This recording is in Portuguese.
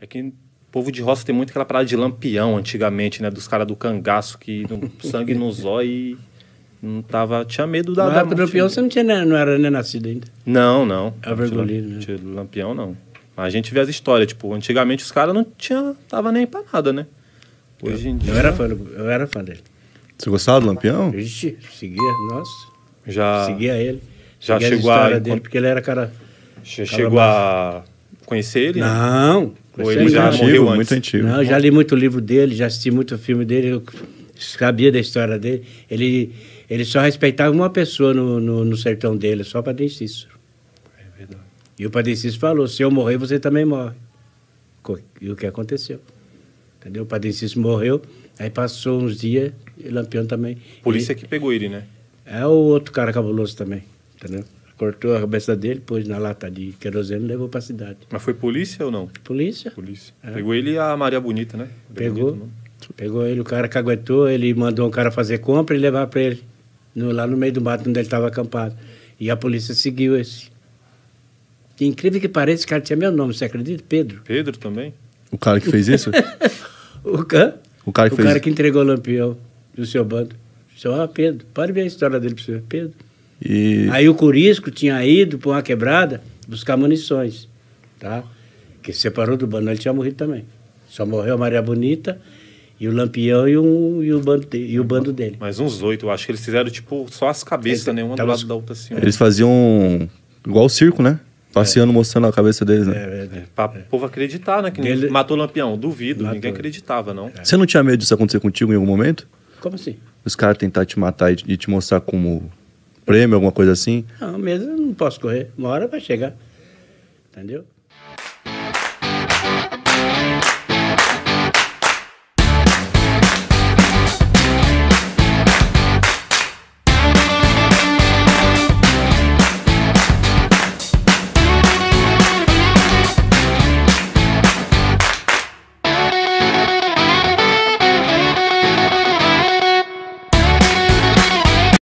É que o povo de roça tem muito aquela parada de lampião antigamente, né? Dos caras do cangaço que no, sangue no zóio e não tava. Tinha medo da. Na da. Lampião você não, tinha, nem- não era nem nascido ainda. Não, não. É vergonhoso, né? Tinha Lampião, não. Mas a gente vê as histórias, tipo, antigamente os caras não tinha, tava nem pra nada, né? Hoje em dia. Eu era fã, eu era fã dele. Você gostava do Lampião? Ixi, seguia, nossa, Já, seguia ele. já Seguia chegou a dele, porque ele era cara... che- chegou a conhecer ele? né? Ou ele já não. morreu antes? muito antigo. Não, eu já li muito livro dele, já assisti muito filme dele, eu sabia da história dele. Ele, ele só respeitava uma pessoa no, no, no sertão dele, só o Padre Cícero. É verdade. E o Padre Cícero falou, se eu morrer, você também morre. E o que aconteceu. Entendeu? O Padre Cícero morreu, aí passou uns dias, e o Lampião também. Polícia que pegou ele, né? Ele- é o outro cara cabuloso também, entendeu? Cortou a cabeça dele, pôs na lata de querosene e levou pra cidade. Mas foi polícia ou não? Polícia Polícia. É. Pegou ele e a Maria Bonita, né? Maria Pegou. Bonita, não? Pegou ele, o cara caguetou, ele mandou um cara fazer compra e levar para ele, no- lá no meio do mato onde ele estava acampado. E a polícia seguiu esse. Que incrível que pareça, esse cara tinha meu nome, você acredita? Pedro. Pedro também? O cara que fez isso? O, ca... O cara que o fez cara que entregou o lampião do seu bando. Seu ah, Pedro. Pode ver a história dele para você, Pedro. E Aí o Curisco tinha ido para uma quebrada buscar munições, tá? Que separou do bando, ele tinha morrido também. Só morreu a Maria Bonita e o Lampião e, um, e, o, bando, e o bando dele. Mais uns oito, eu acho que eles fizeram, tipo, só as cabeças, Ele né? Uma do lado da outra assim. eles faziam igual o circo, né? Passeando, mostrando a cabeça deles, né? É verdade. Pra o povo acreditar, né? Que Dele- matou o Lampião. Duvido, Matou. ninguém acreditava, não. Você não tinha medo disso acontecer contigo em algum momento? Como assim? Os caras tentar te matar e te mostrar como prêmio, alguma coisa assim? Não, mesmo não posso correr. Uma hora vai chegar. Entendeu?